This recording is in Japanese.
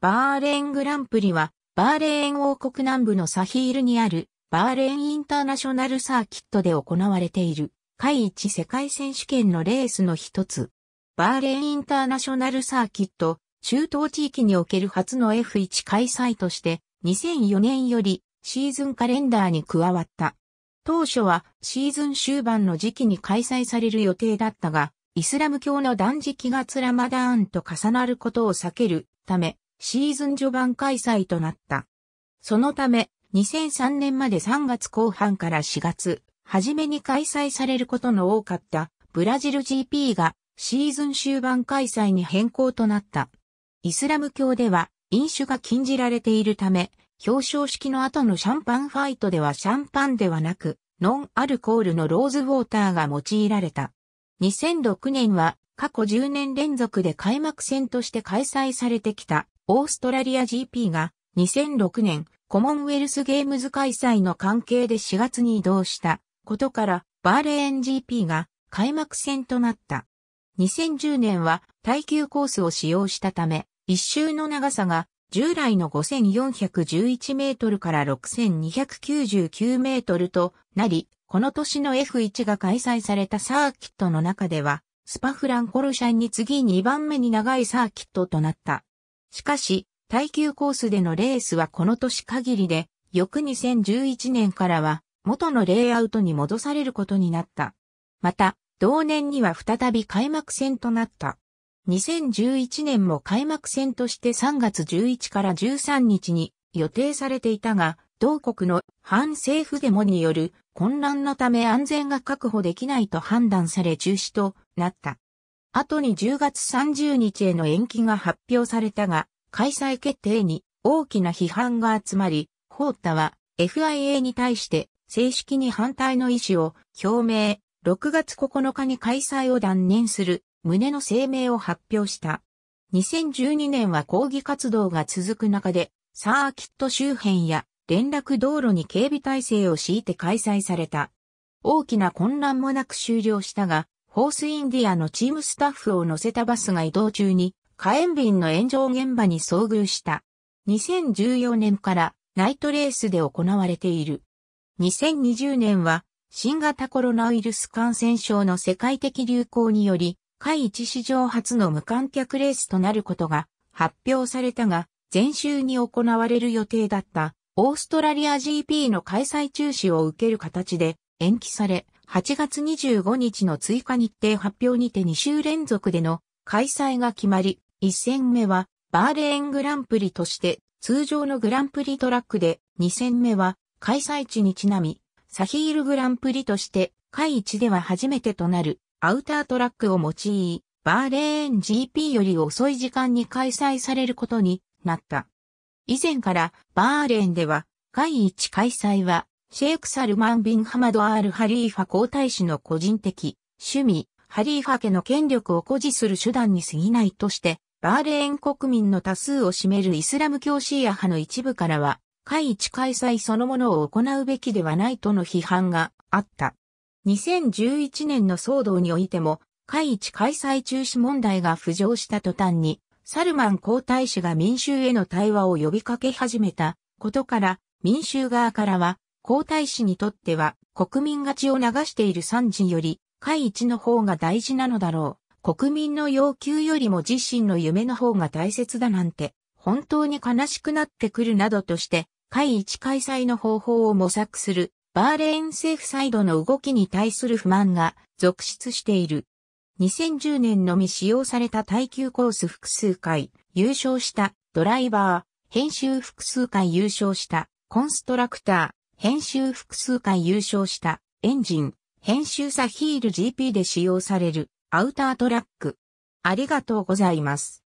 バーレーングランプリは、バーレーン王国南部のサヒールにある、バーレーンインターナショナルサーキットで行われている、海一世界選手権のレースの一つ。バーレーンインターナショナルサーキット、中東地域における初の F1 開催として、2004年よりシーズンカレンダーに加わった。当初はシーズン終盤の時期に開催される予定だったが、イスラム教の断食月ラマダーンと重なることを避けるため、シーズン序盤開催となった。そのため、2003年まで3月後半から4月、初めに開催されることの多かったブラジル GP がシーズン終盤開催に変更となった。イスラム教では飲酒が禁じられているため、表彰式の後のシャンパンファイトではシャンパンではなく、ノンアルコールのローズウォーターが用いられた。2006年は過去10年連続で開幕戦として開催されてきたオーストラリア GP が2006年コモンウェルスゲームズ開催の関係で4月に移動したことからバーレーン GP が開幕戦となった。2010年は耐久コースを使用したため、一周の長さが従来の5411メートルから6299メートルとなり、この年の F1 が開催されたサーキットの中では、スパフランコルシャンに次2番目に長いサーキットとなった。しかし、耐久コースでのレースはこの年限りで、翌2011年からは元のレイアウトに戻されることになった。また、同年には再び開幕戦となった。2011年も開幕戦として3月11から13日に予定されていたが、同国の反政府デモによる混乱のため安全が確保できないと判断され中止となった。後に10月30日への延期が発表されたが、開催決定に大きな批判が集まり、ホータは FIA に対して正式に反対の意思を表明、6月9日に開催を断念する旨の声明を発表した。2012年は抗議活動が続く中で、サーキット周辺や連絡道路に警備体制を敷いて開催された。大きな混乱もなく終了したが、フォースインディアのチームスタッフを乗せたバスが移動中に火炎瓶の炎上現場に遭遇した。2014年からナイトレースで行われている。2020年は新型コロナウイルス感染症の世界的流行により、海一史上初の無観客レースとなることが発表されたが、前週に行われる予定だったオーストラリア GP の開催中止を受ける形で延期され、8月25日の追加日程発表にて2週連続での開催が決まり、1戦目はバーレーングランプリとして通常のグランプリトラックで2戦目は開催地にちなみサヒールグランプリとして海一では初めてとなるアウタートラックを用いバーレーン GP より遅い時間に開催されることになった。以前からバーレーンでは海一開催はシェイク・サルマン・ビン・ハマド・アール・ハリーファ皇太子の個人的趣味ハリーファ家の権力を誇示する手段に過ぎないとしてバーレーン国民の多数を占めるイスラム教シーア派の一部からは、会一開催そのものを行うべきではないとの批判があった。2011年の騒動においても、会一開催中止問題が浮上した途端に、サルマン皇太子が民衆への対話を呼びかけ始めたことから、民衆側からは、皇太子にとっては国民が血を流している惨事より、会一の方が大事なのだろう。国民の要求よりも自身の夢の方が大切だなんて、本当に悲しくなってくるなどとして、会一開催の方法を模索する、バーレーン政府サイドの動きに対する不満が続出している。2010年のみ使用された耐久コース複数回優勝したドライバー、編集複数回優勝したコンストラクター、編集複数回優勝したエンジン、編集サヒール GP で使用されるアウタートラック。ありがとうございます。